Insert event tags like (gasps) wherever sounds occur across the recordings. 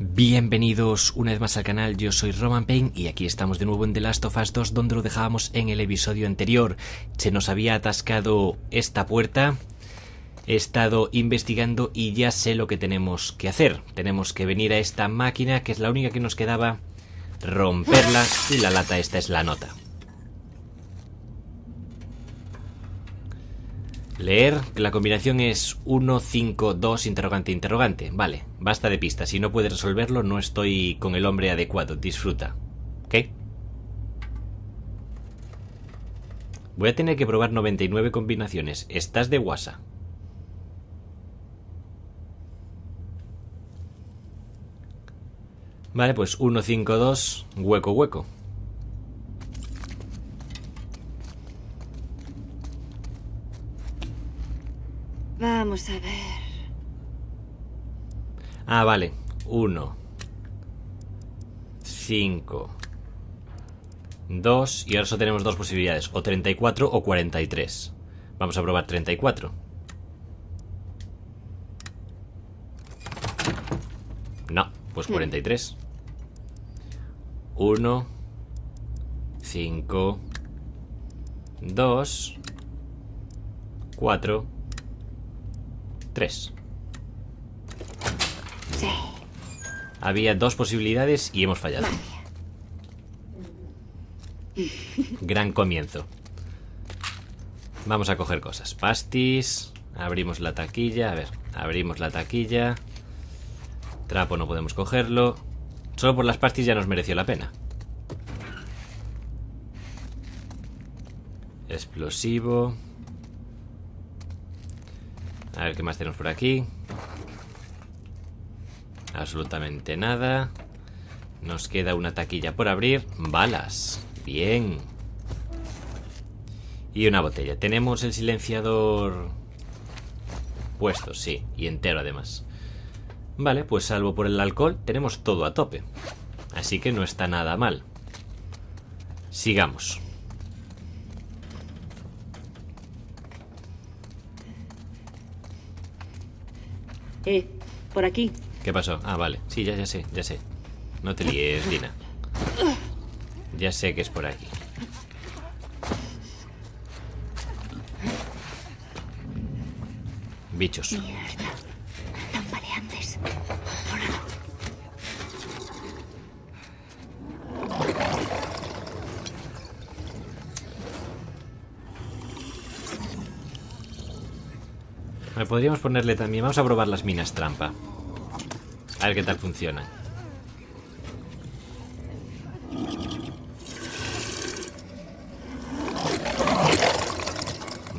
Bienvenidos una vez más al canal, yo soy Roman Payne y aquí estamos de nuevo en The Last of Us 2 donde lo dejábamos en el episodio anterior. Se nos había atascado esta puerta, he estado investigando y ya sé lo que tenemos que hacer. Tenemos que venir a esta máquina que es la única que nos quedaba, romperla y la lata esta es la nota. Leer, la combinación es 1, 5, 2, interrogante, interrogante. Vale, basta de pistas. Si no puedes resolverlo, no estoy con el hombre adecuado. Disfruta. ¿Ok? Voy a tener que probar 99 combinaciones. Estás de guasa. Vale, pues 1, 5, 2, hueco, hueco. Vamos a ver. Ah, vale. 1, 5, 2 y ahora solo tenemos dos posibilidades, o 34 o 43. Vamos a probar 34. No, pues 43. 1, 5, 2, 4, 3. Sí. Había dos posibilidades y hemos fallado. Gran comienzo. Vamos a coger cosas. Pastis. Abrimos la taquilla. A ver, abrimos la taquilla. Trapo no podemos cogerlo. Solo por las pastis ya nos mereció la pena. Explosivo. A ver qué más tenemos por aquí. Absolutamente nada. Nos queda una taquilla por abrir. Balas. Bien. Y una botella. Tenemos el silenciador puesto, sí. Y entero además. Vale, pues salvo por el alcohol, tenemos todo a tope. Así que no está nada mal. Sigamos. Eh, por aquí. ¿Qué pasó? Ah, vale. Sí, ya, ya sé, ya sé. No te líes, Lina. Ya sé que es por aquí. Bichos. Mierda. Me podríamos ponerle también. Vamos a probar las minas trampa. A ver qué tal funcionan.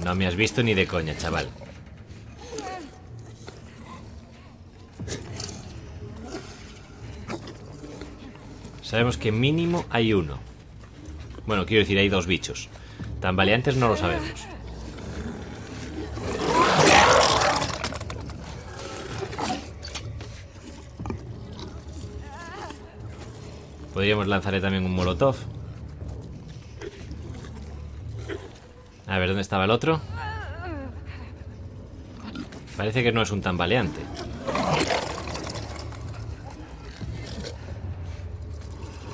No me has visto ni de coña, chaval. Sabemos que mínimo hay uno. Bueno, quiero decir, hay dos bichos. Tambaleantes no lo sabemos. Podríamos lanzarle también un molotov. A ver, ¿dónde estaba el otro? Parece que no es un tambaleante.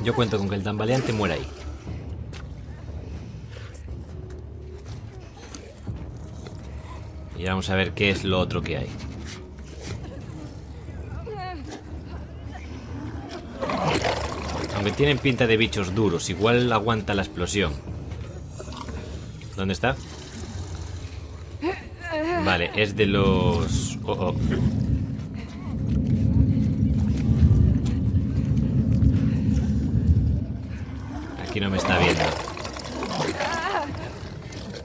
Yo cuento con que el tambaleante muera ahí. Y vamos a ver qué es lo otro que hay. Tienen pinta de bichos duros, igual aguanta la explosión. ¿Dónde está? Vale, es de los... Oh, oh. Aquí no me está viendo.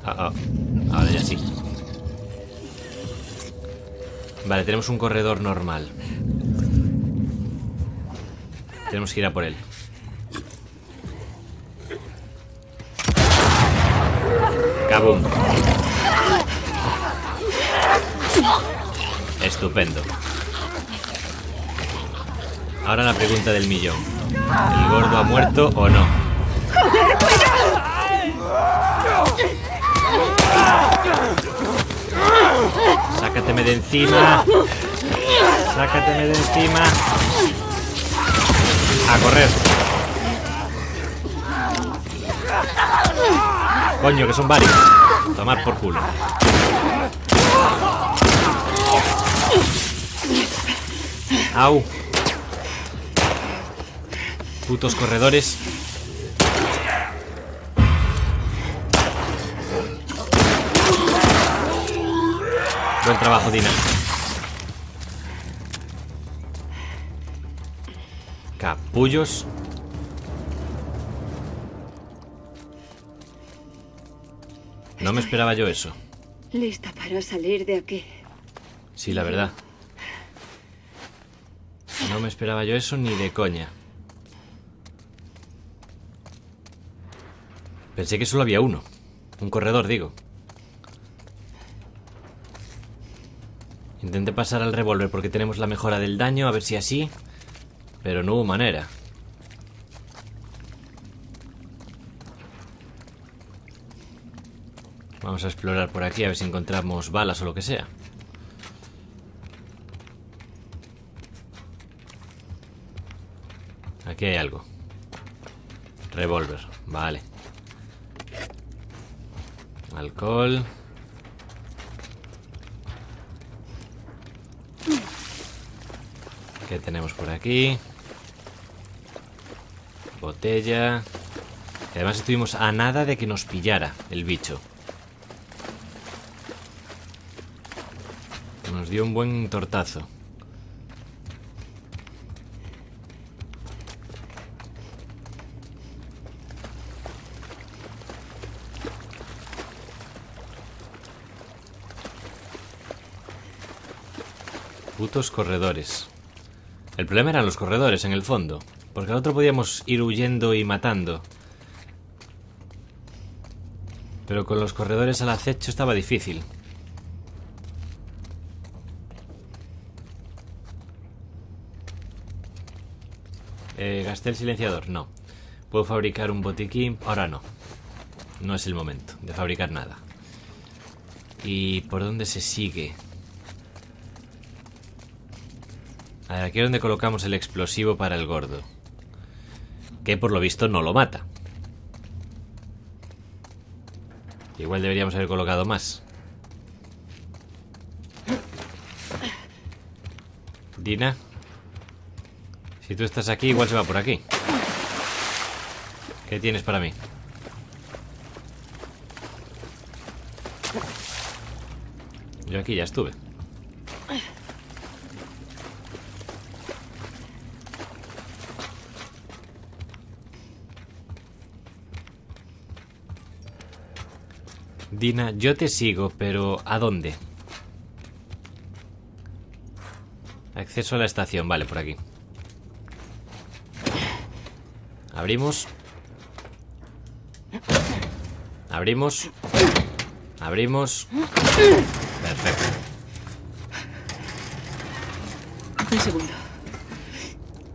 Oh. Ahora ya sí. Vale, tenemos un corredor normal. Tenemos que ir a por él. Kabum. Estupendo. Ahora la pregunta del millón. ¿El gordo ha muerto o no? Sácateme de encima. Sácateme de encima. A correr. Coño, que son varios. Tomar por culo. Au. Putos corredores. Buen trabajo, Dina. Capullos. No me esperaba yo eso. Lista para salir de aquí. Sí, la verdad. No me esperaba yo eso ni de coña. Pensé que solo había uno. Un corredor, digo. Intenté pasar al revólver porque tenemos la mejora del daño, a ver si así. Pero no hubo manera. Vamos a explorar por aquí a ver si encontramos balas o lo que sea. Aquí hay algo. Revólver, vale. Alcohol. ¿Qué tenemos por aquí? Botella. Además estuvimos a nada de que nos pillara el bicho. Dio un buen tortazo. Putos corredores. El problema eran los corredores, en el fondo. Porque al otro podíamos ir huyendo y matando. Pero con los corredores al acecho estaba difícil. Eh, gasté el silenciador, no. Puedo fabricar un botiquín, ahora no. No es el momento de fabricar nada. ¿Y por dónde se sigue? A ver, aquí es donde colocamos el explosivo para el gordo. Que por lo visto no lo mata. Igual deberíamos haber colocado más. Dina. Si tú estás aquí, igual se va por aquí. ¿Qué tienes para mí? Yo aquí ya estuve. Dina, yo te sigo, pero ¿a dónde? Acceso a la estación, vale, por aquí. Abrimos. Abrimos. Abrimos. Perfecto. Un segundo.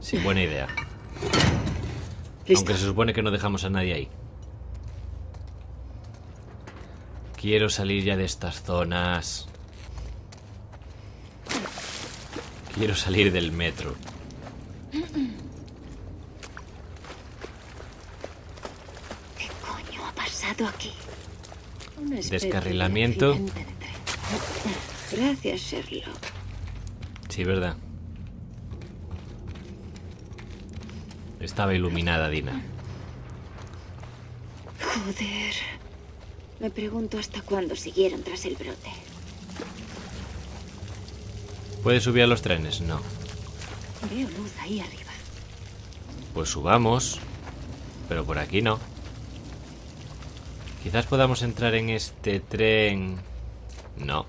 Sí, buena idea. Listo. Aunque se supone que no dejamos a nadie ahí. Quiero salir ya de estas zonas. Quiero salir del metro. ¿Qué coño ha pasado aquí? Una especie de Descarrilamiento. Gracias, Sherlock. Sí, verdad. Estaba iluminada, Dina. Joder. Me pregunto hasta cuándo siguieron tras el brote. ¿Puedes subir a los trenes? No. Veo luz ahí arriba. Pues subamos. Pero por aquí no. Quizás podamos entrar en este tren. No.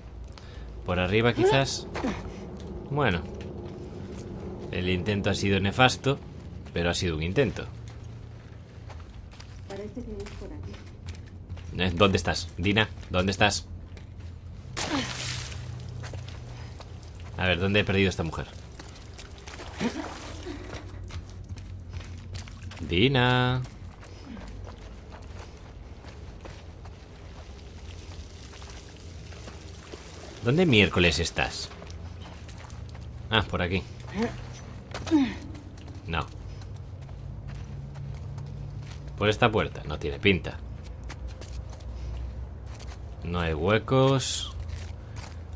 Por arriba quizás. Bueno. El intento ha sido nefasto, pero ha sido un intento. Parece que es por aquí. Eh, ¿Dónde estás? Dina, ¿dónde estás? A ver, ¿dónde he perdido a esta mujer? Dina. ¿Dónde miércoles estás? Ah, por aquí. No. Por esta puerta. No tiene pinta. No hay huecos.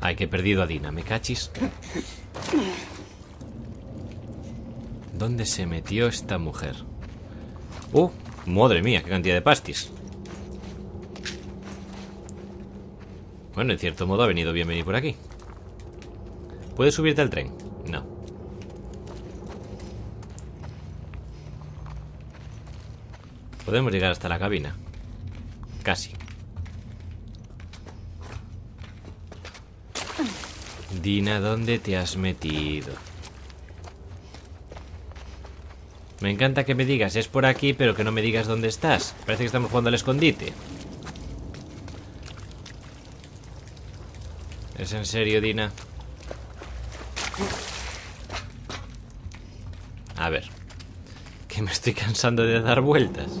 Ay, que he perdido a Dina. ¿Me cachis? ¿Dónde se metió esta mujer? ¡Uh! Madre mía, qué cantidad de pastis. Bueno, en cierto modo ha venido bien venir por aquí. ¿Puedes subirte al tren? No. Podemos llegar hasta la cabina. Casi. Dina, ¿dónde te has metido? Me encanta que me digas es por aquí, pero que no me digas dónde estás. Parece que estamos jugando al escondite. ¿Es en serio, Dina? A ver. Que me estoy cansando de dar vueltas.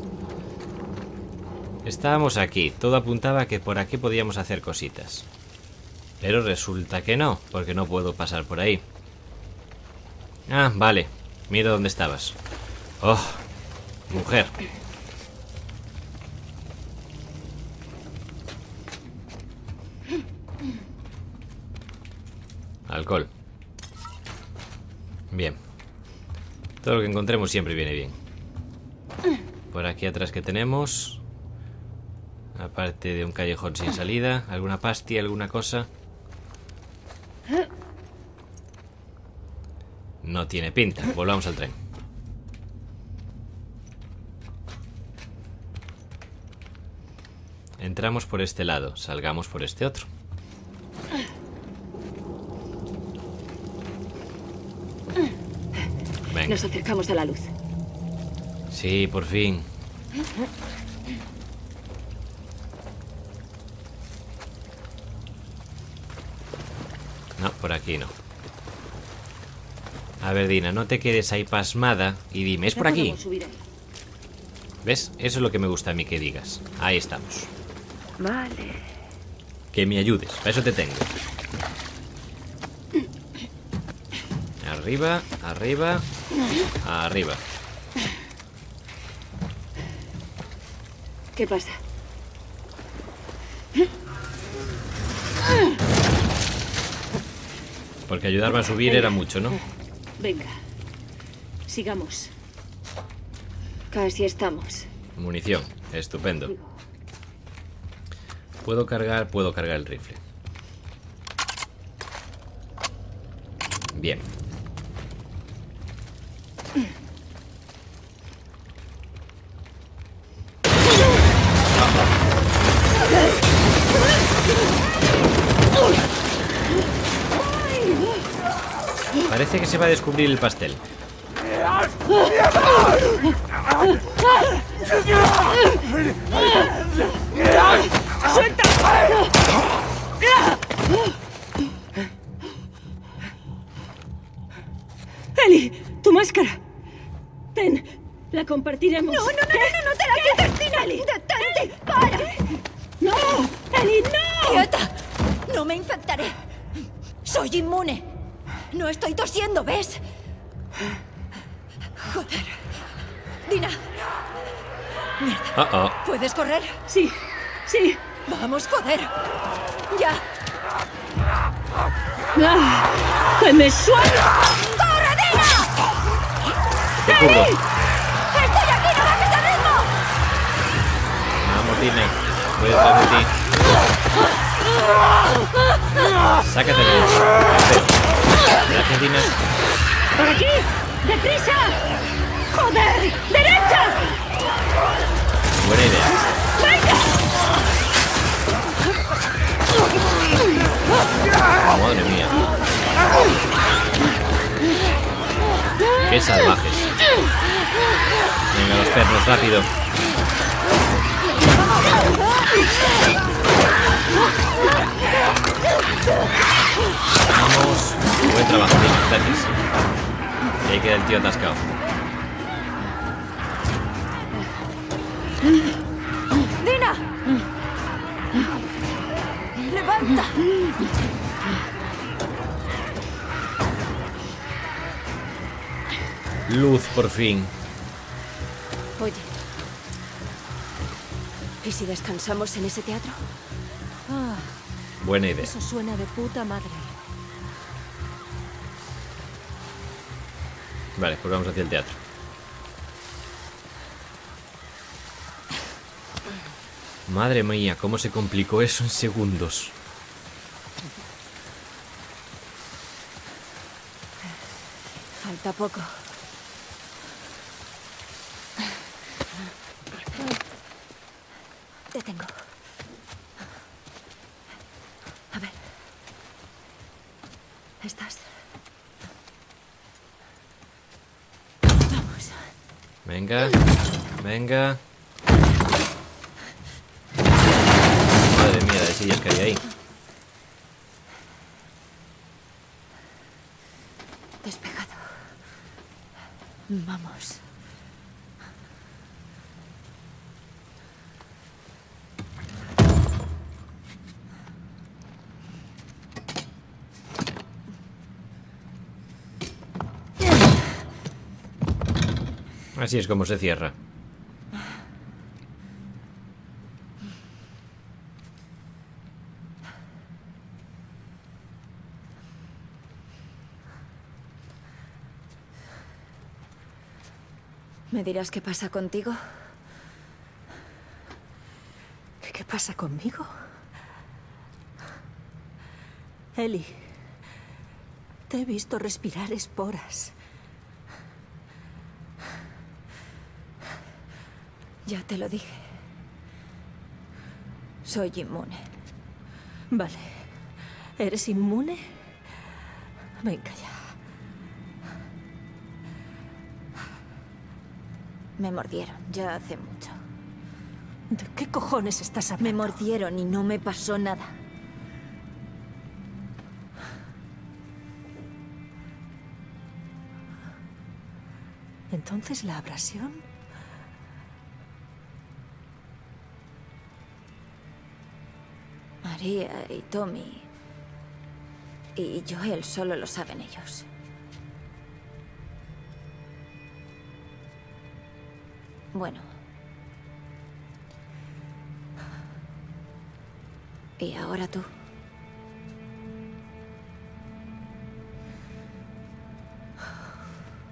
Estábamos aquí. Todo apuntaba que por aquí podíamos hacer cositas. Pero resulta que no, porque no puedo pasar por ahí. Ah, vale. Mira dónde estabas. Oh, mujer. Alcohol. Bien. Todo lo que encontremos siempre viene bien. Por aquí atrás que tenemos. Aparte de un callejón sin salida. ¿Alguna pastilla, alguna cosa? No tiene pinta. Volvamos al tren. Entramos por este lado, salgamos por este otro. Venga. Nos acercamos a la luz. Sí, por fin. No, por aquí no. A ver, Dina, no te quedes ahí pasmada y dime, ¿es por aquí? ¿Ves? Eso es lo que me gusta a mí que digas. Ahí estamos. Vale. Que me ayudes, para eso te tengo. Arriba, arriba, arriba. ¿Qué pasa? Porque ayudarme a subir era mucho, ¿no? Venga. Sigamos. Casi estamos. Munición, estupendo. Puedo cargar, puedo cargar el rifle. Bien. Va a descubrir el pastel. Eli, tu máscara. Ten, la compartiremos. No, no, no, no, no, no te la quites, Tina. Detente, para. ¡No! ¡Eli, no! ¡Quieta! No me infectaré. Soy inmune. No estoy tosiendo, ¿ves? Joder. Dina. Mierda. Oh. ¿Puedes correr? Sí, sí. Vamos, joder. Ya. ¡Ah! ¡Que me suena! ¡Corre, Dina! Te cubro. ¡Estoy aquí! ¡No bajes el ritmo! Vamos, Dina. Voy detrás de ti. Sácate de Dina. ¡Por aquí! ¡Deprisa! ¡Joder! ¡Derecha! Buena idea. Madre mía. Qué salvajes. Venga, los perros, rápido. Vamos. Buen trabajo. Gracias. Y ahí queda el tío atascado. ¡Dina! ¡Levanta! Luz, por fin. Oye, ¿Y si descansamos en ese teatro? Buena idea. eso suena de puta madre. Vale, pues vamos hacia el teatro. Madre mía, cómo se complicó eso en segundos. Falta poco. Te tengo. A ver. ¿Estás? Vamos. Venga, venga. Madre mía, de sillas que hay ahí. Despejado. Vamos. Así es como se cierra. ¿Me dirás qué pasa contigo? ¿Qué pasa conmigo? Eli, te he visto respirar esporas. Ya te lo dije. Soy inmune. Vale. ¿Eres inmune? Venga ya. Me mordieron ya hace mucho. ¿De qué cojones estás Me hablando? mordieron y no me pasó nada. Entonces la abrasión. María y Tommy y Joel solo lo saben ellos. Y ahora tú.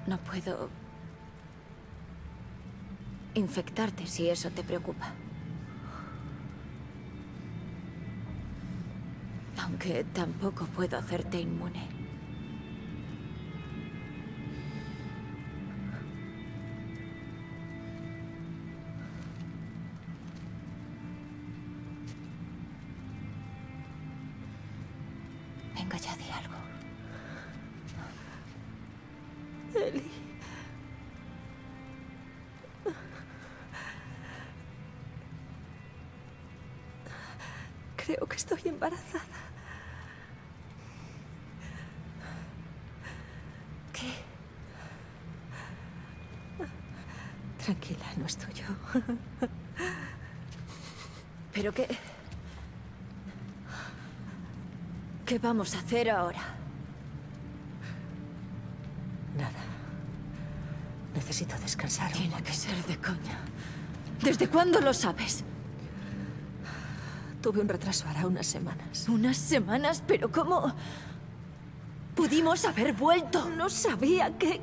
No puedo infectarte si eso te preocupa. Aunque tampoco puedo hacerte inmune. Vamos a hacer ahora? Nada. Necesito descansar un Tiene que ser de coña. ¿Desde cuándo lo sabes? Tuve un retraso hará unas semanas. Unas semanas, pero ¿cómo? Pudimos haber vuelto. No sabía que...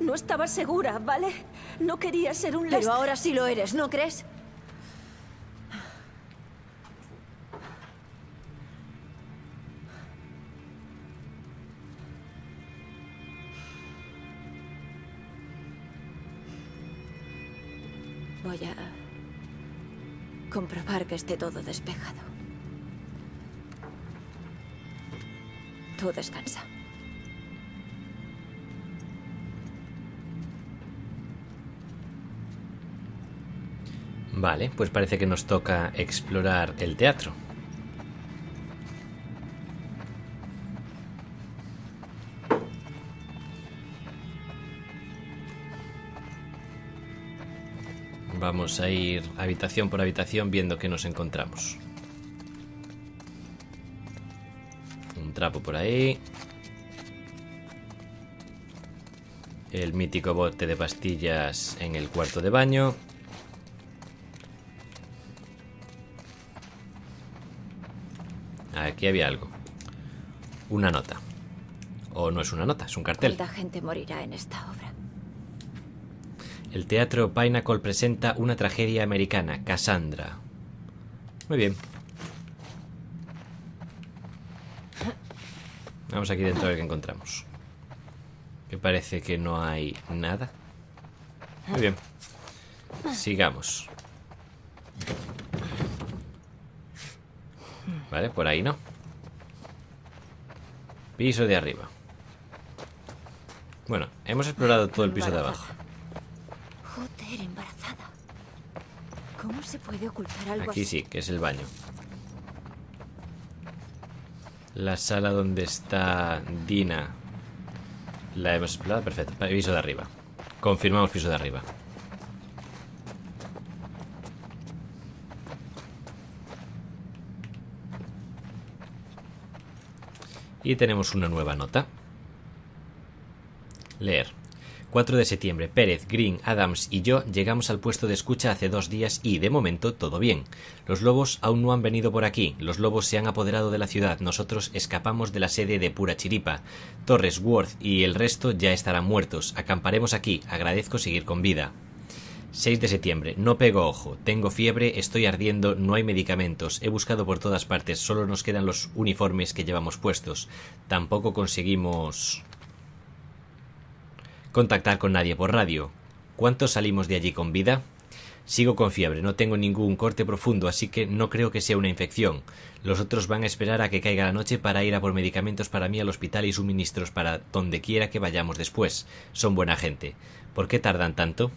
No estaba segura, ¿vale? No quería ser un Pero ahora sí lo eres, ¿no crees? Voy a comprobar que esté todo despejado. Tú descansa. Vale, pues parece que nos toca explorar el teatro. Vamos a ir habitación por habitación viendo qué nos encontramos. Un trapo por ahí. El mítico bote de pastillas en el cuarto de baño. Aquí había algo. Una nota. O no es una nota, es un cartel. ¿Cuánta gente morirá en esta el teatro Pinnacle presenta una tragedia americana, Cassandra. Muy bien. Vamos aquí dentro a ver qué encontramos. Que parece que no hay nada. Muy bien. Sigamos. Vale, por ahí no. Piso de arriba. Bueno, hemos explorado todo el piso de abajo. Puede ocultar algo Aquí así? sí, que es el baño. La sala donde está Dina. La hemos explorado, perfecto. Piso de arriba. Confirmamos piso de arriba. Y tenemos una nueva nota. Leer. 4 de septiembre. Pérez, Green, Adams y yo llegamos al puesto de escucha hace dos días y, de momento, todo bien. Los lobos aún no han venido por aquí. Los lobos se han apoderado de la ciudad. Nosotros escapamos de la sede de pura chiripa. Torres, Worth y el resto ya estarán muertos. Acamparemos aquí. Agradezco seguir con vida. 6 de septiembre. No pego ojo. Tengo fiebre, estoy ardiendo, no hay medicamentos. He buscado por todas partes, solo nos quedan los uniformes que llevamos puestos. Tampoco conseguimos contactar con nadie por radio. ¿Cuántos salimos de allí con vida? Sigo con fiebre, no tengo ningún corte profundo, así que no creo que sea una infección. Los otros van a esperar a que caiga la noche para ir a por medicamentos para mí al hospital y suministros para donde quiera que vayamos después. Son buena gente. ¿Por qué tardan tanto?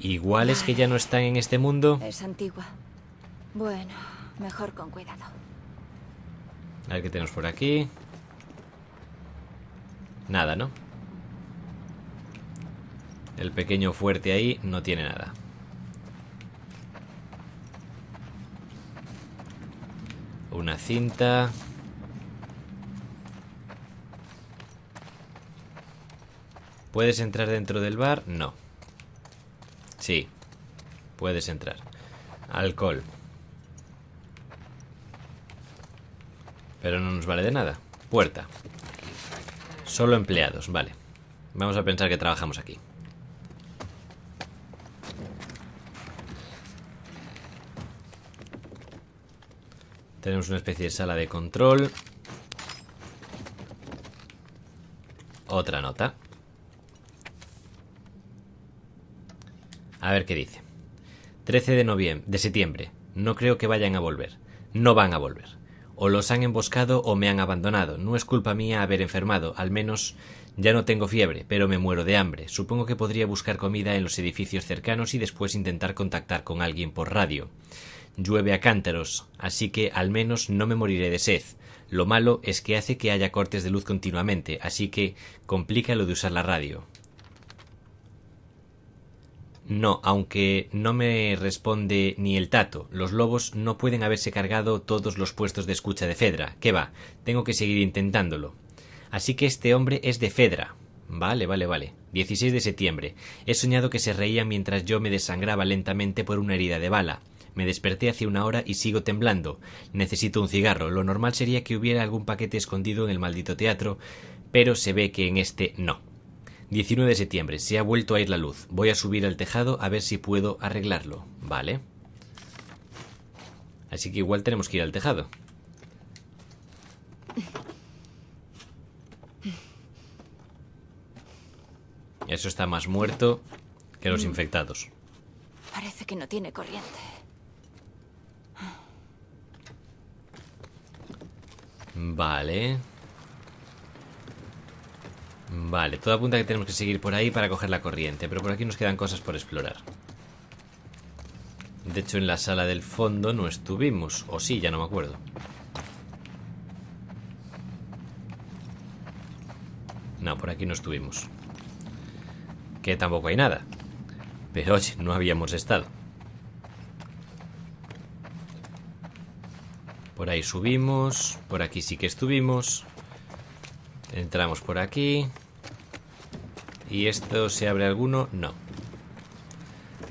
Igual es que ya no están en este mundo. Es antigua. Bueno, mejor con cuidado. A ver qué tenemos por aquí. Nada, ¿no? El pequeño fuerte ahí no tiene nada. Una cinta. ¿Puedes entrar dentro del bar? No. Sí. Puedes entrar. Alcohol. Pero no nos vale de nada. Puerta. Solo empleados, vale. Vamos a pensar que trabajamos aquí. Tenemos una especie de sala de control. Otra nota. A ver qué dice. 13 de noviembre, de septiembre. No creo que vayan a volver. No van a volver. O los han emboscado o me han abandonado. No es culpa mía haber enfermado. Al menos ya no tengo fiebre, pero me muero de hambre. Supongo que podría buscar comida en los edificios cercanos y después intentar contactar con alguien por radio. Llueve a cántaros, así que al menos no me moriré de sed. Lo malo es que hace que haya cortes de luz continuamente, así que complica lo de usar la radio. No, aunque no me responde ni el tato. Los lobos no pueden haberse cargado todos los puestos de escucha de Fedra. ¿Qué va? Tengo que seguir intentándolo. Así que este hombre es de Fedra. Vale, vale, vale. 16 de septiembre. He soñado que se reía mientras yo me desangraba lentamente por una herida de bala. Me desperté hace una hora y sigo temblando. Necesito un cigarro. Lo normal sería que hubiera algún paquete escondido en el maldito teatro, pero se ve que en este no. 19 de septiembre. Se ha vuelto a ir la luz. Voy a subir al tejado a ver si puedo arreglarlo. Vale. Así que igual tenemos que ir al tejado. Eso está más muerto que los infectados. Parece que no tiene corriente. Vale. Vale, todo apunta que tenemos que seguir por ahí para coger la corriente, pero por aquí nos quedan cosas por explorar. De hecho, en la sala del fondo no estuvimos, o sí, ya no me acuerdo. No, por aquí no estuvimos. Que tampoco hay nada. Pero oye, no habíamos estado. Por ahí subimos, por aquí sí que estuvimos. Entramos por aquí. ¿Y esto se abre alguno? No.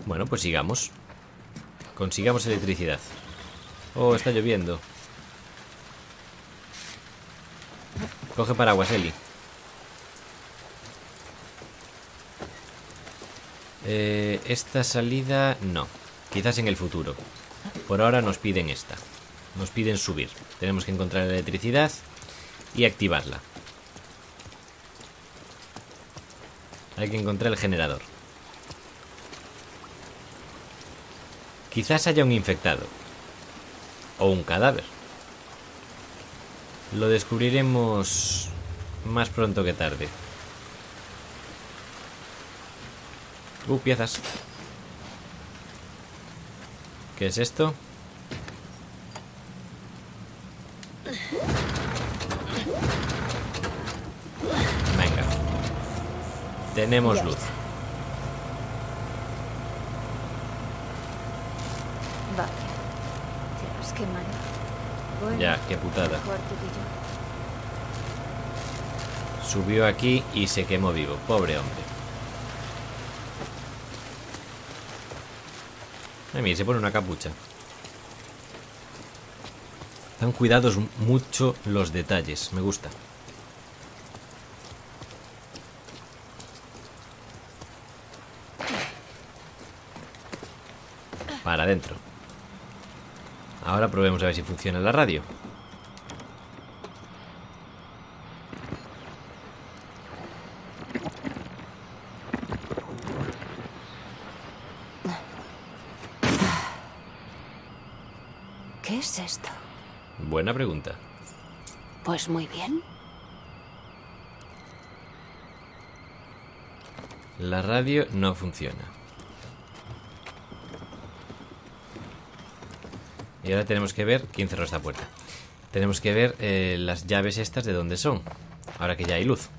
Bueno, pues sigamos. Consigamos electricidad. Oh, está lloviendo. Coge paraguas, Eli. Eh, esta salida no. Quizás en el futuro. Por ahora nos piden esta. Nos piden subir. Tenemos que encontrar la electricidad y activarla. Hay que encontrar el generador. Quizás haya un infectado. O un cadáver. Lo descubriremos más pronto que tarde. Uh, piezas. ¿Qué es esto? Tenemos luz. Vaya. Bueno, Ya, qué putada. Subió aquí y se quemó vivo. Pobre hombre. Ay, mira, se pone una capucha. Están cuidados mucho los detalles. Me gusta. Adentro. Ahora probemos a ver si funciona la radio. ¿Qué es esto? Buena pregunta. Pues muy bien. La radio no funciona. Y ahora tenemos que ver quién cerró esta puerta. Tenemos que ver eh, las llaves estas de dónde son. Ahora que ya hay luz.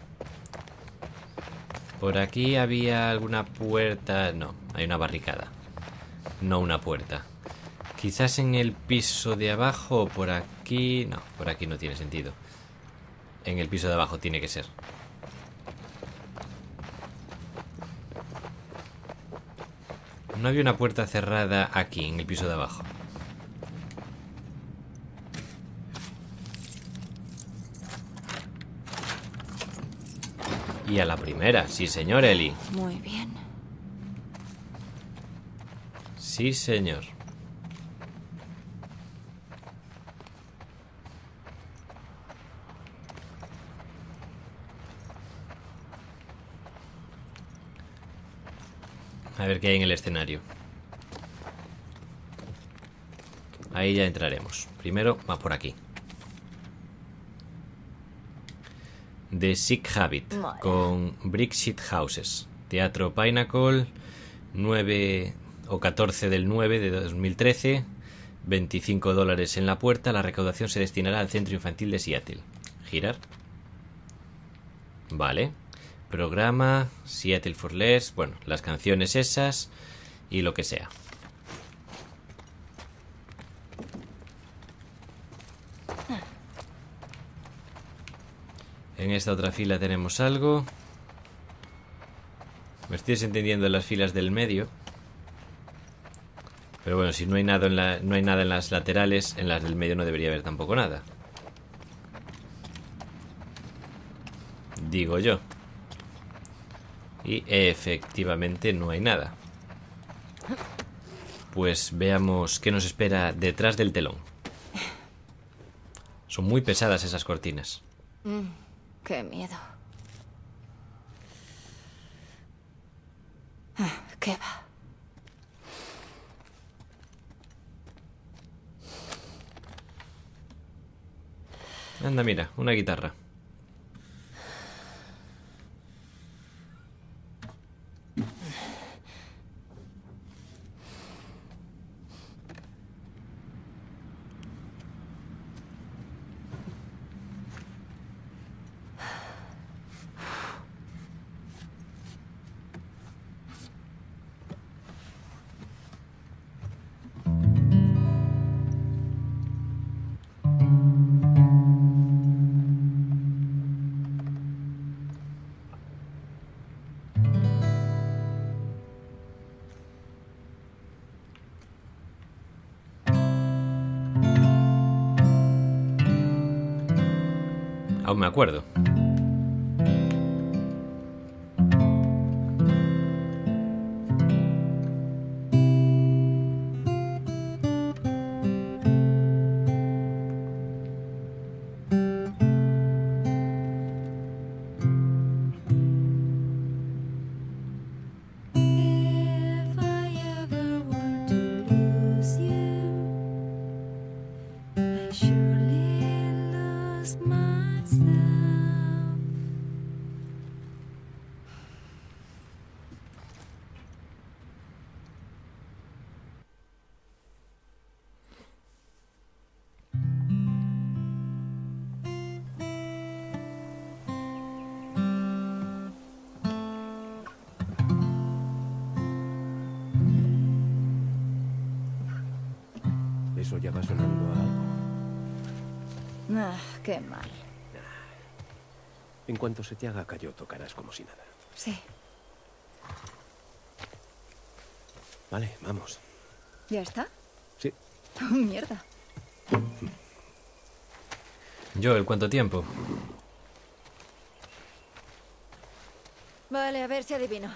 Por aquí había alguna puerta. No, hay una barricada. No una puerta. Quizás en el piso de abajo o por aquí. No, por aquí no tiene sentido. En el piso de abajo tiene que ser. No había una puerta cerrada aquí, en el piso de abajo. Y a la primera, sí señor Eli. Muy bien. Sí señor. A ver qué hay en el escenario. Ahí ya entraremos. Primero va por aquí. The Sick Habit con Brixit Houses. Teatro Pinnacle, 9 o 14 del 9 de 2013. 25 dólares en la puerta. La recaudación se destinará al Centro Infantil de Seattle. Girar. Vale. Programa, Seattle for Less. Bueno, las canciones esas y lo que sea. En esta otra fila tenemos algo. Me estoy desentendiendo en las filas del medio. Pero bueno, si no hay nada en las laterales, en las del medio no debería haber tampoco nada. Digo yo. Y efectivamente no hay nada. Pues veamos qué nos espera detrás del telón. Son muy pesadas esas cortinas. Qué miedo. Ah, ¿Qué va? Anda, mira, una guitarra. Acuerdo. Eso ya va sonando a algo. Ah, qué mal. En cuanto se te haga callo, tocarás como si nada. Sí, Vale, vamos. ¿ya está? Sí. (laughs) Mierda. Joel, ¿cuánto tiempo? Vale, a ver si adivino.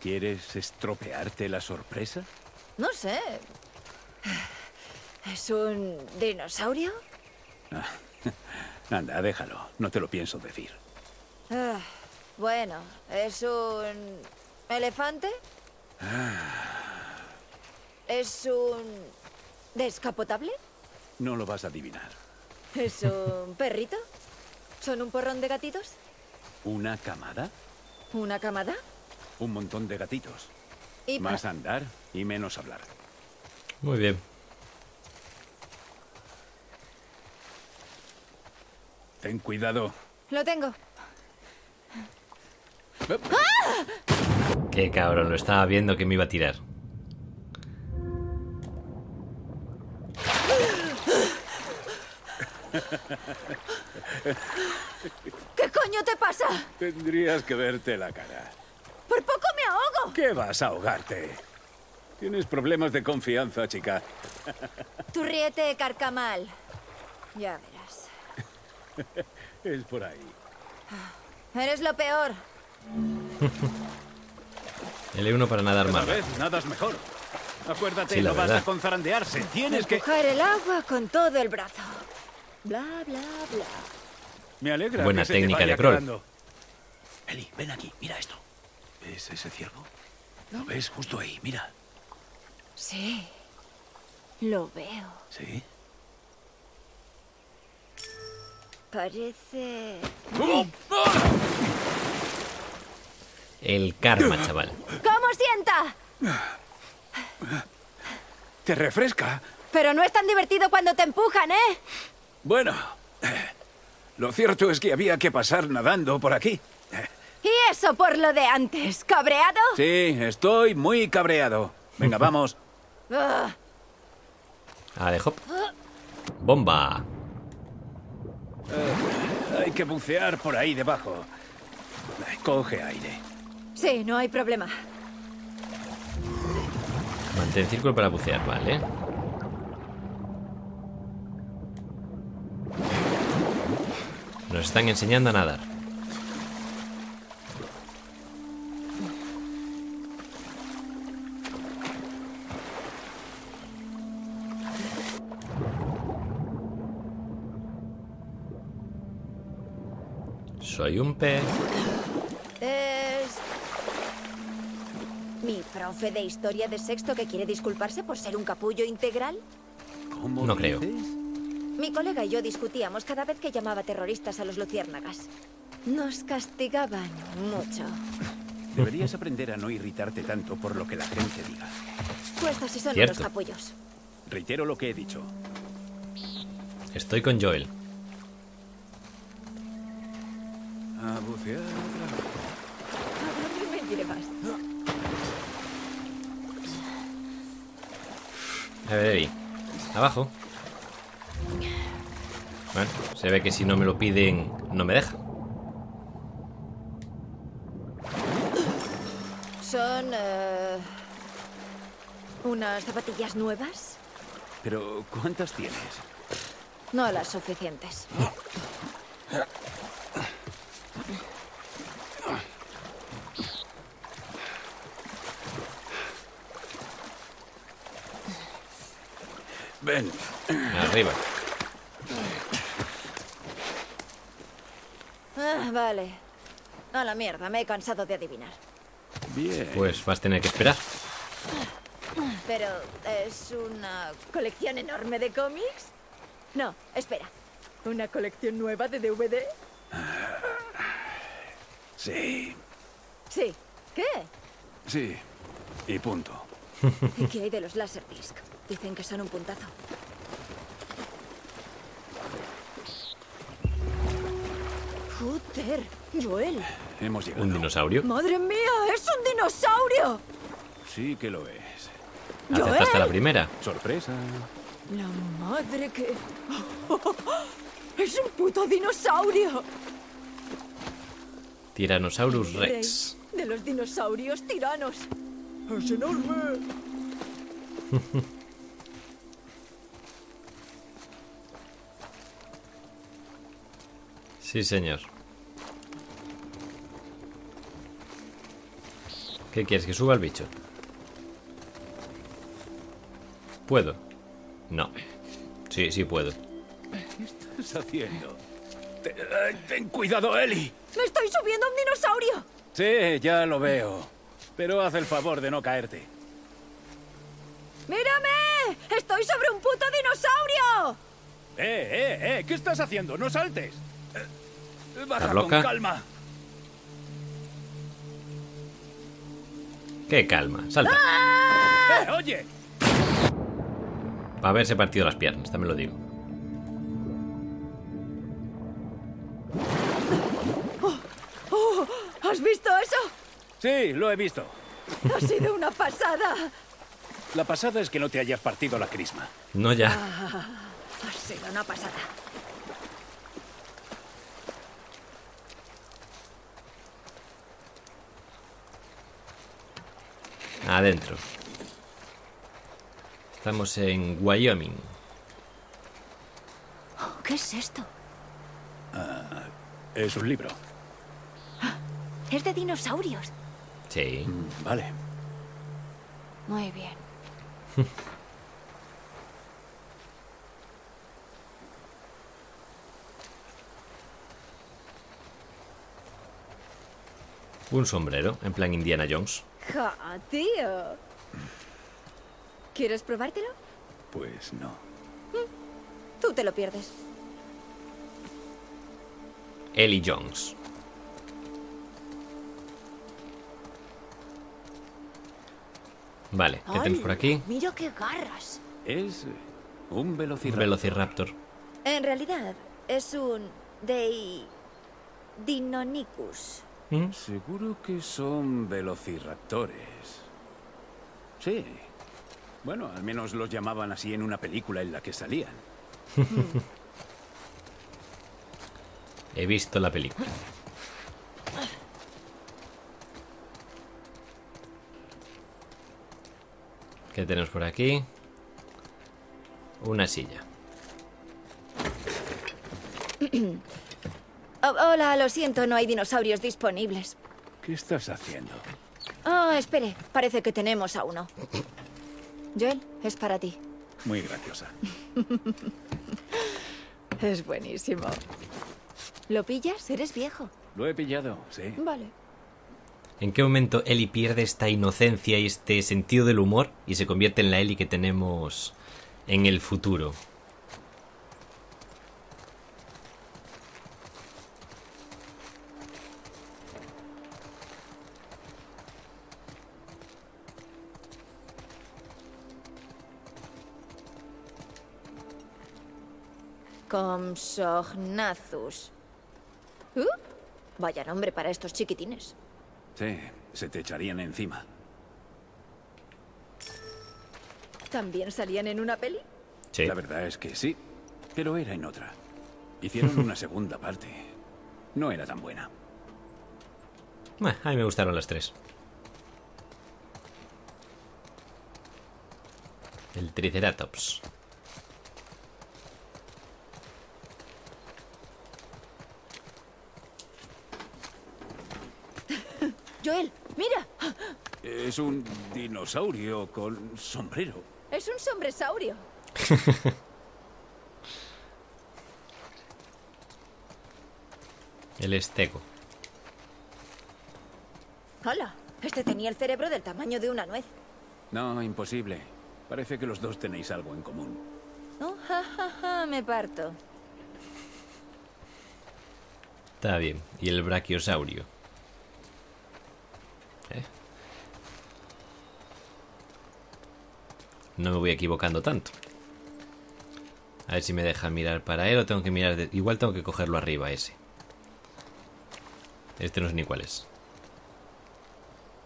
¿Quieres estropearte la sorpresa? No sé. ¿Es un dinosaurio? (laughs) Anda, déjalo. No te lo pienso decir. Ah, bueno, ¿es un elefante? ¿Es un descapotable? No lo vas a adivinar. ¿Es un (laughs) perrito? ¿Son un porrón de gatitos? ¿Una camada? ¿Una camada? Un montón de gatitos. Y Más andar y menos hablar. Muy bien. Ten cuidado. Lo tengo. Qué cabrón, lo estaba viendo que me iba a tirar. ¿Qué coño te pasa? Tendrías que verte la cara. ¡Por poco me ahogo! ¿Qué vas a ahogarte? Tienes problemas de confianza, chica. Tu riete carcamal. Ya verás. (laughs) Es por ahí. Eres lo peor. (laughs) L1 para nadar más. vez nadas mejor. Acuérdate, Sí, no verdad. basta con zarandearse. Tienes que... Empujar el agua con todo el brazo. Bla, bla, bla. Me alegra Buena que se te técnica de vaya. Eli, ven aquí, mira esto. ¿Ves ese ciervo? ¿Lo ves justo ahí? Mira. Sí. Lo veo. ¿Sí? Parece... El karma, chaval. ¿Cómo sienta? ¿Te refresca? Pero no es tan divertido cuando te empujan, ¿eh? Bueno, lo cierto es que había que pasar nadando por aquí. Y eso por lo de antes. ¿Cabreado? Sí, estoy muy cabreado. Venga, vamos. (laughs) Ah, de hop. Bomba. Hay que bucear por ahí debajo. Coge aire. sí, no hay problema. Mantén círculo para bucear, vale. Nos están enseñando a nadar. Soy un pez. Es... Mi profe de historia de sexto que quiere disculparse por ser un capullo integral. ¿Cómo No creo. dices? Mi colega y yo discutíamos cada vez que llamaba terroristas a los luciérnagas. Nos castigaban mucho. Deberías aprender a no irritarte tanto por lo que la gente diga. Pues así son Cierto. los capullos. Reitero lo que he dicho. Estoy con Joel. A bucear. Me. A ver, Eddie. Abajo. Bueno, se ve que si no me lo piden, no me deja. Son... eh, unas zapatillas nuevas. Pero, ¿cuántas tienes? No las suficientes. Ven. Arriba. Ah, vale. A la mierda, me he cansado de adivinar. Bien. Pues vas a tener que esperar. Pero, ¿es una colección enorme de cómics? No, espera. ¿Una colección nueva de DVD? Sí. Sí. ¿Qué? Sí. Y punto. ¿Y qué hay de los Laserdisc? Dicen que son un puntazo. Joder, Joel. Hemos llegado. Un dinosaurio. ¡Madre mía! ¡Es un dinosaurio! Sí que lo es. Acertaste la primera. Sorpresa. La madre que... ¡Es un puto dinosaurio! Tyrannosaurus Rey Rex. De los dinosaurios tiranos. ¡Es enorme! (laughs) Sí, señor. ¿Qué quieres? ¿Que suba el bicho? ¿Puedo? No. Sí, sí puedo. ¿Qué estás haciendo? Te- ay, ten cuidado, Eli. ¡Me estoy subiendo a un dinosaurio! Sí, ya lo veo. Pero haz el favor de no caerte. ¡Mírame! ¡Estoy sobre un puto dinosaurio! ¡Eh, eh, eh! ¿Qué estás haciendo? ¡No saltes! Baja ¿Estás con loca? calma. ¡Qué calma! ¡Salta! ¡Eh, oye! Va a haberse partido las piernas, también lo digo. ¿Has visto eso? Sí, lo he visto. Ha sido una pasada. La pasada es que no te hayas partido la crisma. No ya. Ha sido una pasada. Adentro. Estamos en Wyoming. ¿Qué es esto? Es un libro. Es de dinosaurios. Sí. Vale. Muy bien. (laughs) Un sombrero, en plan Indiana Jones. ¡Ja, tío! ¿Quieres probártelo? Pues no. Tú te lo pierdes. Ellie Jones. Vale, ¿qué tenemos por aquí? Mira qué garras. Es un velociraptor. Un Velociraptor. En realidad, es un Dei Dinonicus. ¿Mm? Seguro que son velociraptores. Sí. Bueno, al menos los llamaban así en una película en la que salían. (laughs) He visto la película. ¿Qué tenemos por aquí? Una silla. (clears throat) Oh, hola, lo siento, no hay dinosaurios disponibles. ¿Qué estás haciendo? Oh, espere, parece que tenemos a uno. Joel, es para ti. Muy graciosa. (laughs) Es buenísimo. ¿Lo pillas? Eres viejo. Lo he pillado, sí. Vale. ¿En qué momento Ellie pierde esta inocencia y este sentido del humor y se convierte en la Ellie que tenemos en el futuro? Compsognathus. Uh, vaya nombre para estos chiquitines. Sí, se te echarían encima. ¿También salían en una peli? Sí. La verdad es que sí, pero era en otra. Hicieron una segunda parte. No era tan buena. Bueno, a mí me gustaron las tres. El Triceratops. Joel, mira. Es un dinosaurio con sombrero. Es un sombresaurio. El estego. Hola, este tenía el cerebro del tamaño de una nuez. No, imposible. Parece que los dos tenéis algo en común. Oh, ja, ja, ja, me parto. Está bien. Y el brachiosaurio. ¿Eh? No me voy equivocando tanto. A ver si me deja mirar para él o tengo que mirar... de- Igual tengo que cogerlo arriba ese. Este no sé ni cuál es.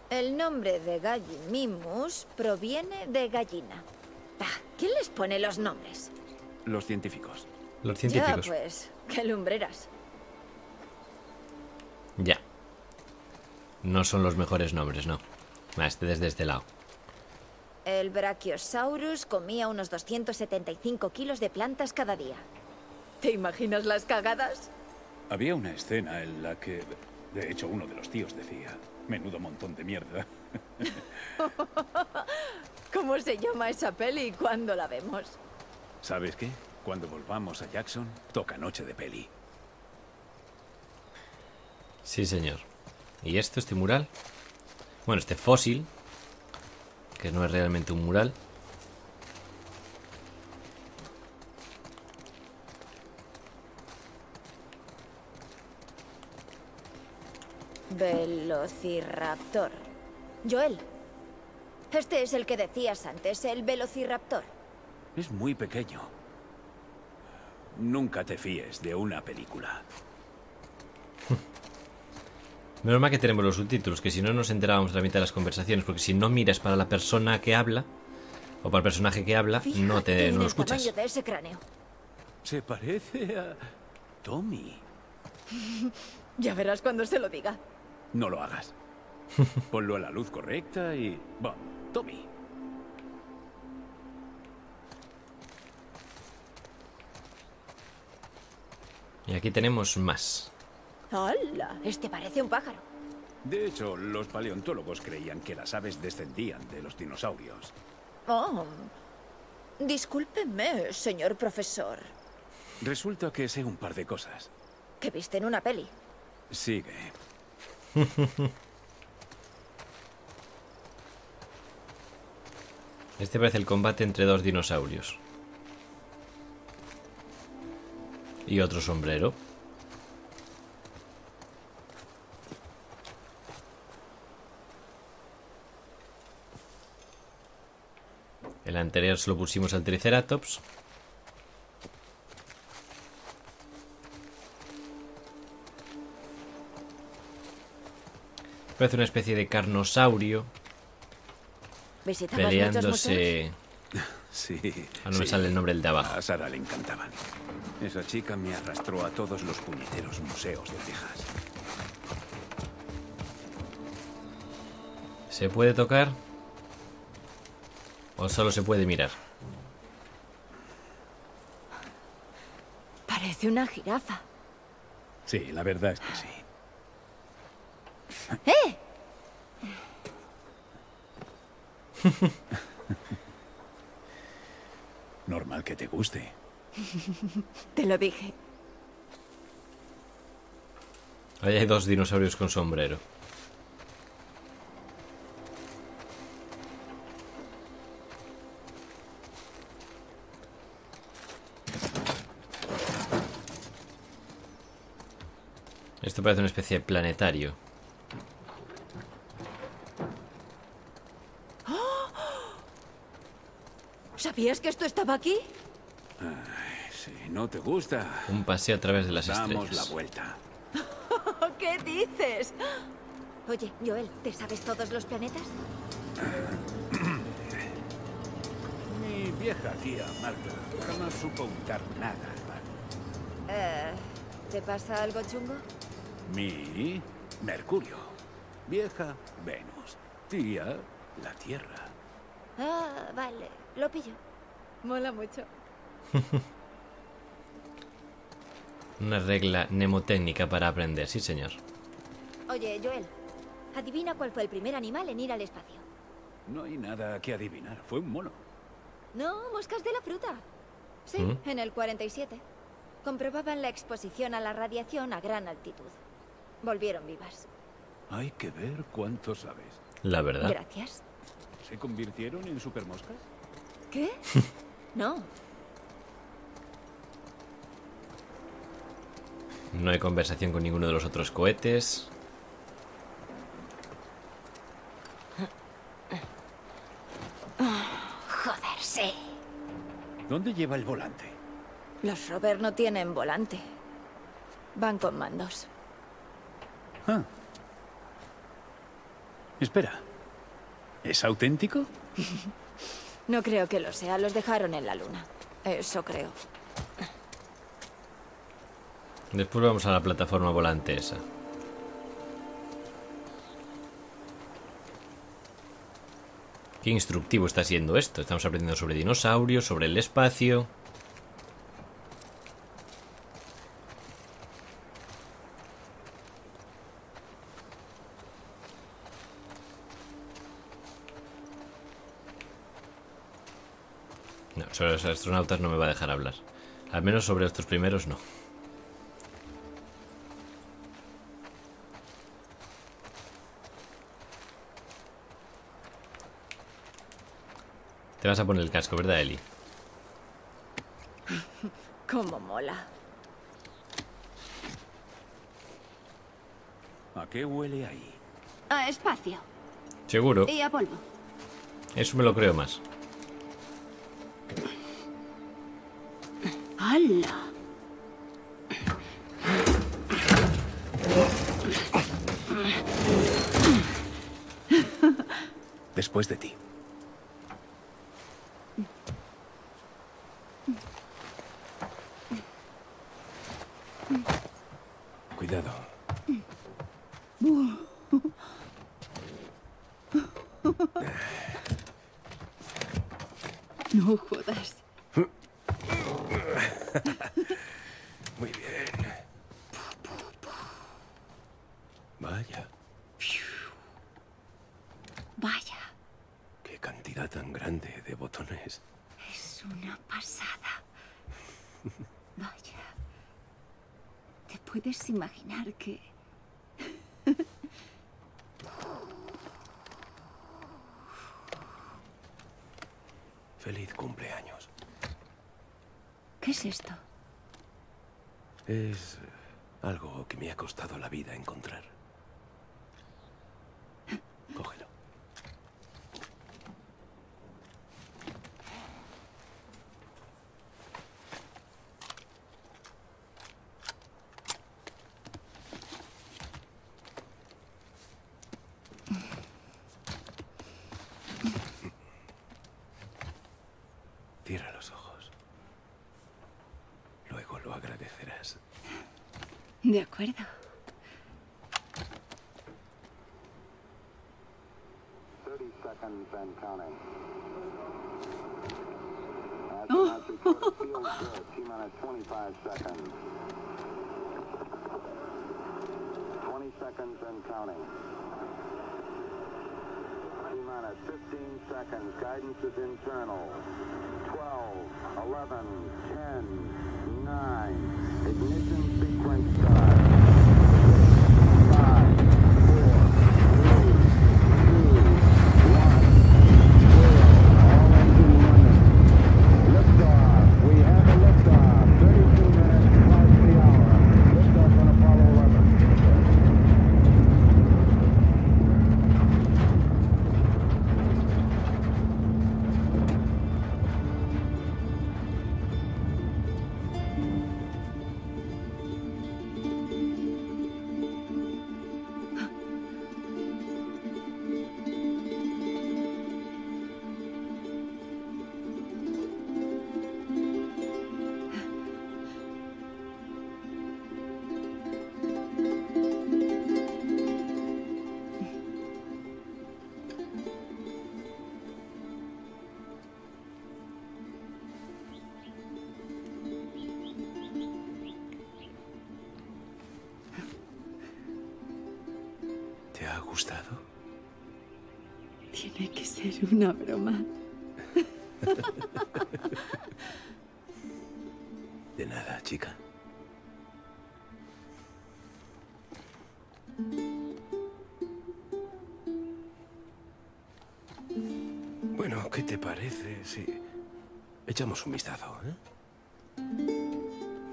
El nombre de Gallimimus proviene de gallina. Ah, ¿Quién les pone los nombres? Los científicos. Los científicos. Ya, pues, qué lumbreras. No son los mejores nombres, no. Este desde este lado. El Brachiosaurus comía unos 275 kilos de plantas cada día. ¿Te imaginas las cagadas? Había una escena en la que, de hecho, uno de los tíos decía, menudo montón de mierda. (laughs) ¿Cómo se llama esa peli y cuándo la vemos? ¿Sabes qué? Cuando volvamos a Jackson, toca noche de peli. Sí, señor. ¿Y esto, este mural? Bueno, este fósil, que no es realmente un mural. Velociraptor. Joel, este es el que decías antes, el Velociraptor. Es muy pequeño. Nunca te fíes de una película. (laughs) Menos mal que tenemos los subtítulos, que si no nos enterábamos de la mitad de las conversaciones, porque si no miras para la persona que habla, o para el personaje que habla, no, te, no lo escuchas. tamaño de ese cráneo. Se parece a Tommy. (laughs) Ya verás cuando se lo diga. No lo hagas. (laughs) Ponlo a la luz correcta y... Tommy. Y aquí tenemos más. ¡Hala! Este parece un pájaro. De hecho, los paleontólogos creían que las aves descendían de los dinosaurios. Oh. Discúlpeme, señor profesor. Resulta que sé un par de cosas. Que viste en una peli. Sigue. (laughs) Este parece el combate entre dos dinosaurios. Y otro sombrero. Anterior se lo pusimos al Triceratops. Parece una especie de carnosaurio peleándose. (laughs) Sí. Ah, no me sí. sale el nombre del de abajo. A Sara le encantaban. Esa chica me arrastró a todos los puñeteros museos de Texas. ¿Se puede tocar? ¿O solo se puede mirar? Parece una jirafa. Sí, la verdad es que sí. ¡Eh! (laughs) Normal que te guste. (laughs) Te lo dije. Ahí hay dos dinosaurios con sombrero. Esto parece una especie de planetario. (gasps) ¿Sabías que esto estaba aquí? Si no te gusta, Un paseo a través de las damos la estrellas. vuelta. (laughs) ¿Qué dices? Oye, Joel, ¿te sabes todos los planetas? (clears throat) Mi vieja tía Marta jamás supo untar nada. Eh, ¿Te pasa algo chungo? Mi Mercurio. Vieja Venus. Tía la Tierra. Ah, vale. Lo pillo. Mola mucho. (laughs) Una regla mnemotécnica para aprender, sí señor. Oye, Joel, adivina cuál fue el primer animal en ir al espacio. No hay nada que adivinar. Fue un mono. No, moscas de la fruta. Sí, ¿Mm? en el 47. Comprobaban la exposición a la radiación a gran altitud. Volvieron vivas. Hay que ver cuánto sabes. La verdad. Gracias. ¿Se convirtieron en supermoscas? ¿Qué? (laughs) No. No hay conversación con ninguno de los otros cohetes. Joder, sí. ¿Dónde lleva el volante? Los Robert no tienen volante. Van con mandos. Ah. Espera. ¿Es auténtico? (laughs) No creo que lo sea. Los dejaron en la luna. Eso creo. Después vamos a la plataforma volante esa. Qué instructivo está siendo esto. Estamos aprendiendo sobre dinosaurios, sobre el espacio. No, sobre los astronautas no me va a dejar hablar. Al menos sobre estos primeros no. Te vas a poner el casco, ¿verdad, Eli? (laughs) Cómo mola. ¿A qué huele ahí? A espacio Seguro. y a polvo. Eso me lo creo más. Después de ti. Cuidado. No jodas. Muy bien. Vaya, Vaya, qué cantidad tan grande de botones. es una pasada. Vaya. ¿Te puedes imaginar que... Feliz cumpleaños. ¿Qué es esto? Es algo que me ha costado la vida encontrar. De acuerdo. Oh. seconds and counting. 15 seconds. Guidance is internal. 12, 11, 10, 9. Ignition sequence start. Una broma. (laughs) De nada, chica. Bueno, ¿qué te parece si echamos un vistazo? ¿eh?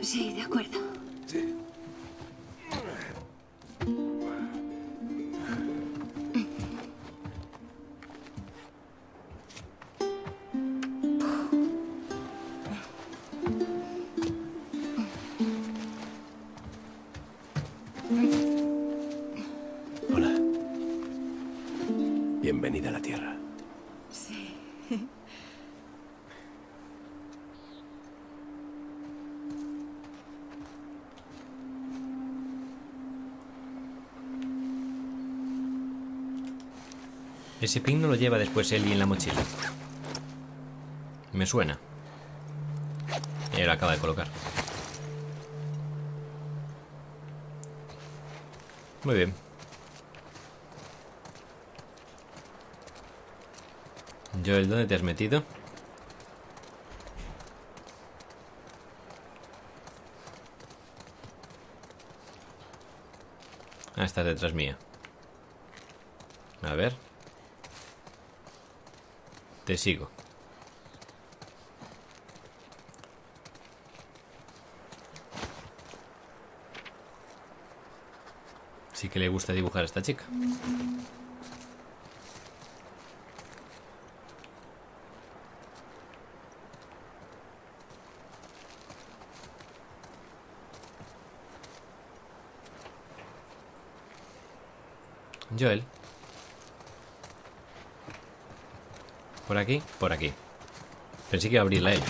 Sí, de acuerdo. Sí. Ese pin no lo lleva después Ellie en la mochila. Me suena. Y lo acaba de colocar. Muy bien. Joel, ¿dónde te has metido? Ah, estás detrás mía. A ver. Te sigo. Sí que le gusta dibujar a esta chica. Joel. Aquí? Por aquí. Pensé que iba a abrirla él.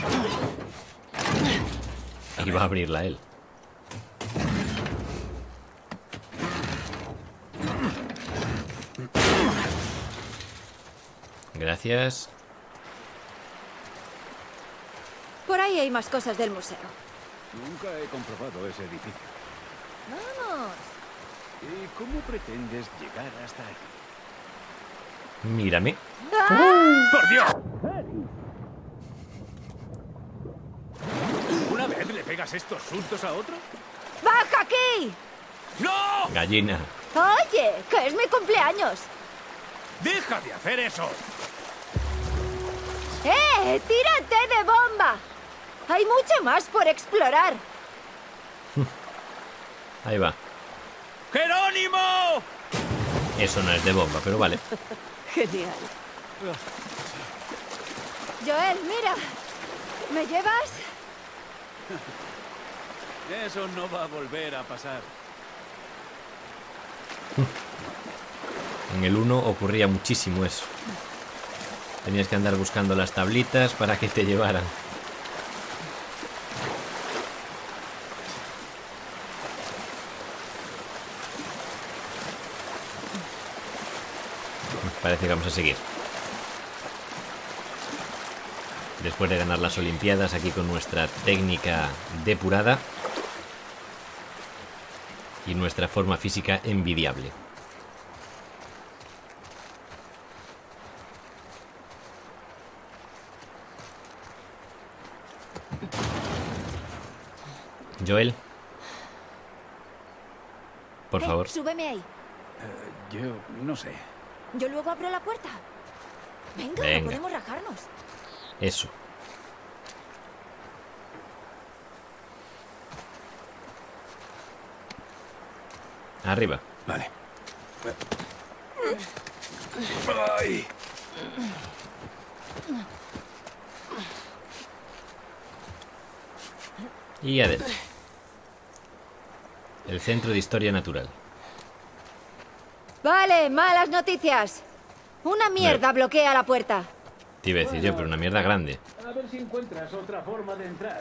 Iba a abrirla él. Gracias. Por ahí hay más cosas del museo. Nunca he comprobado ese edificio. Vamos. ¿Y cómo pretendes llegar hasta aquí? Mírame. ¡Por Dios! ¿Una vez le pegas estos sustos a otro? ¡Baja aquí! ¡No! Gallina. Oye, que es mi cumpleaños. ¡Deja de hacer eso! ¡Eh! ¡Tírate de bomba! Hay mucho más por explorar. Ahí va. ¡Jerónimo! Eso no es de bomba, pero vale. (laughs) Genial. Joel, mira. ¿Me llevas? Eso no va a volver a pasar. En el 1 ocurría muchísimo eso. Tenías que andar buscando las tablitas para que te llevaran. Parece que vamos a seguir. Después de ganar las Olimpiadas aquí con nuestra técnica depurada y nuestra forma física envidiable. Joel. Por Ven, favor. Súbeme ahí. Yo no sé. Yo luego abro la puerta. Venga, Venga. no podemos rajarnos. Eso. Arriba. Vale. Ay. Y adentro. El Centro de Historia Natural. Vale, malas noticias. Una mierda bloquea la puerta. Te iba a decir yo, pero una mierda grande. A ver si encuentras otra forma de entrar.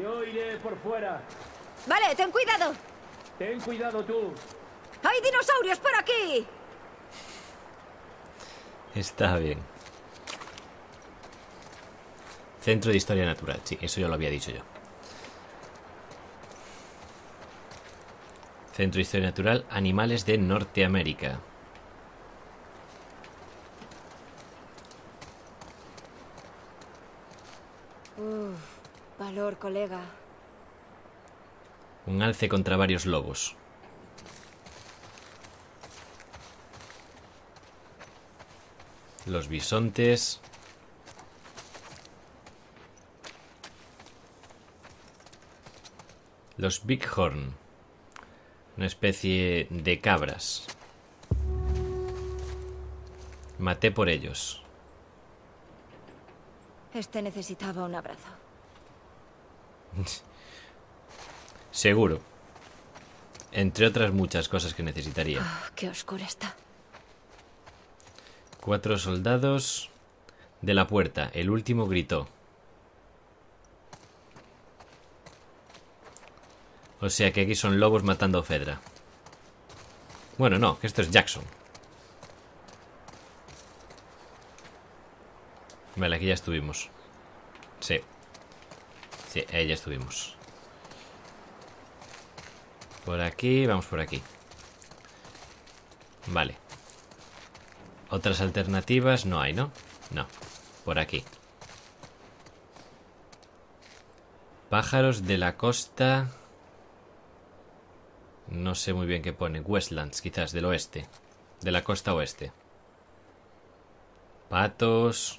Yo iré por fuera. Vale, ten cuidado. Ten cuidado tú. ¡Hay dinosaurios por aquí! Está bien. Centro de Historia Natural, sí, eso ya lo había dicho yo. Centro de Historia Natural, Animales de Norteamérica. Uf, valor, colega. Un alce contra varios lobos. Los bisontes. Los bighorn. Una especie de cabras. Maté por ellos. Este necesitaba un abrazo. (laughs) Seguro. Entre otras muchas cosas que necesitaría. Oh, qué oscuro está. Cuatro soldados de la puerta. El último gritó. O sea que aquí son lobos matando a Fedra. Bueno, no, que esto es Jackson. Vale, aquí ya estuvimos. Sí. Sí, ahí ya estuvimos. Por aquí, vamos por aquí. Vale. Otras alternativas no hay, ¿no? No. Por aquí. Pájaros de la costa... No sé muy bien qué pone. Westlands, quizás, del oeste. De la costa oeste. Patos.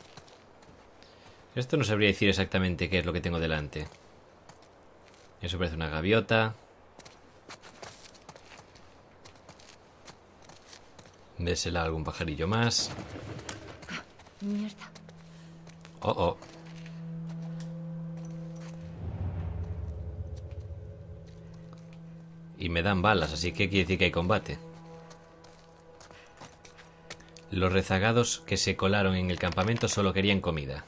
Esto no sabría decir exactamente qué es lo que tengo delante. Eso parece una gaviota. Désela algún pajarillo más. Mierda. Oh, oh. Y me dan balas, así que quiere decir que hay combate. Los rezagados que se colaron en el campamento solo querían comida.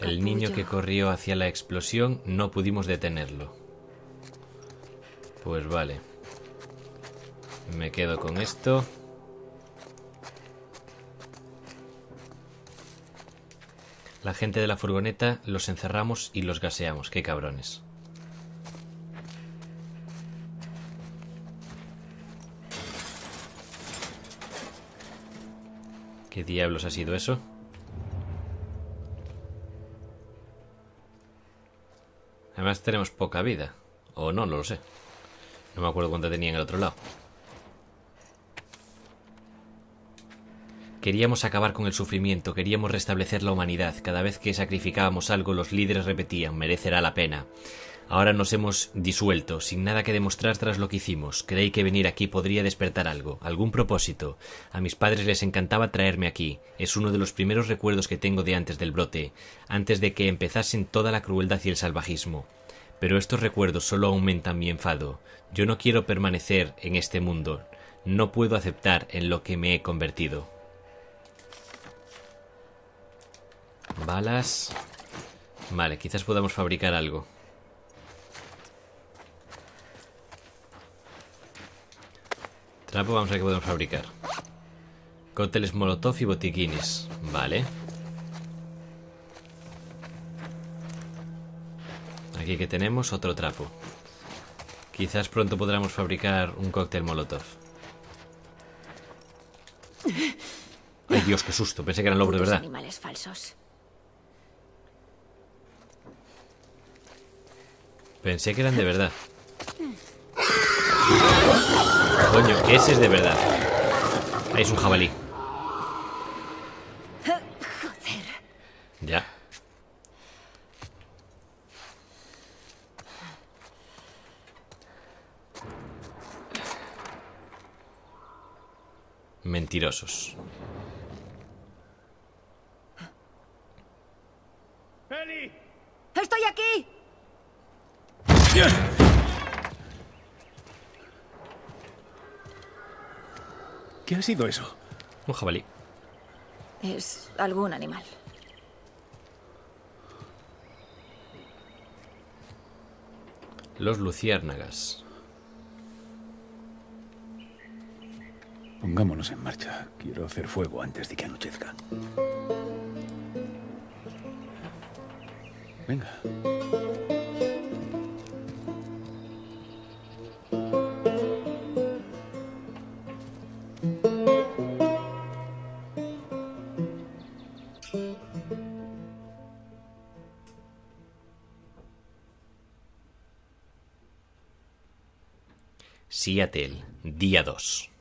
El niño que corrió hacia la explosión no pudimos detenerlo. Pues vale. Me quedo con esto. La gente de la furgoneta los encerramos y los gaseamos. Qué cabrones. ¿Qué diablos ha sido eso? Además tenemos poca vida. O no, no lo sé. No me acuerdo cuánta tenía en el otro lado. Queríamos acabar con el sufrimiento, queríamos restablecer la humanidad. Cada vez que sacrificábamos algo, los líderes repetían, merecerá la pena. Ahora nos hemos disuelto, sin nada que demostrar tras lo que hicimos. Creí que venir aquí podría despertar algo, algún propósito. A mis padres les encantaba traerme aquí. Es uno de los primeros recuerdos que tengo de antes del brote, antes de que empezasen toda la crueldad y el salvajismo. Pero estos recuerdos solo aumentan mi enfado. Yo no quiero permanecer en este mundo. No puedo aceptar en lo que me he convertido. Balas. Vale, quizás podamos fabricar algo. Trapo, vamos a ver qué podemos fabricar. Cócteles molotov y botiquines. Vale. Aquí que tenemos otro trapo. Quizás pronto podremos fabricar un cóctel molotov. Ay Dios, qué susto. Pensé que eran lobos de verdad. animales falsos. Pensé que eran de verdad. Coño, ese es de verdad. Ahí es un jabalí. Ya. Mentirosos. ¡Estoy aquí! ¿Qué ha sido eso? Un jabalí. Es algún animal. Los luciérnagas. Pongámonos en marcha. Quiero hacer fuego antes de que anochezca. Venga. Seattle, día 2.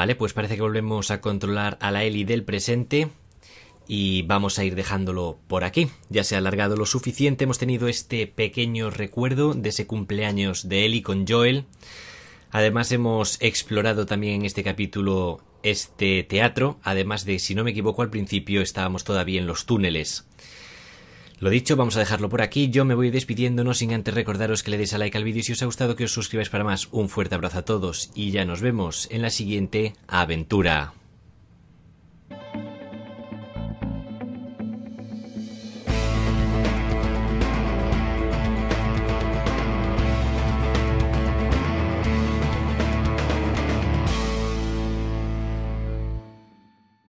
Vale, pues parece que volvemos a controlar a la Ellie del presente y vamos a ir dejándolo por aquí. Ya se ha alargado lo suficiente, hemos tenido este pequeño recuerdo de ese cumpleaños de Ellie con Joel. Además hemos explorado también en este capítulo este teatro, además de, si no me equivoco, al principio estábamos todavía en los túneles. Lo dicho, vamos a dejarlo por aquí. Yo me voy despidiendo, no sin antes recordaros que le deis a like al vídeo si os ha gustado, que os suscribáis para más. Un fuerte abrazo a todos y ya nos vemos en la siguiente aventura.